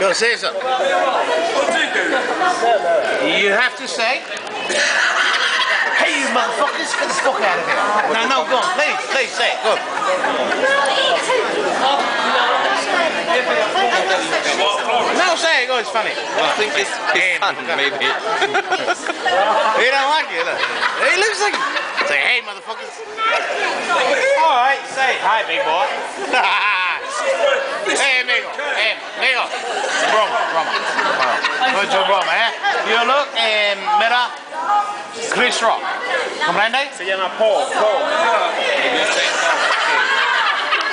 Go say something. You have to say, hey you motherfuckers, get the fuck out of here. No, no, go on, please, please say it, go on. No, say it, go, it's funny. I think it's his son, maybe. He don't like it, look. He looks like Say, hey motherfuckers. Alright, say, hi big boy. hey amigo, hey amigo. Look, eh, mira, Chris Rock. ¿Comprende? Se llama Paul. Paul.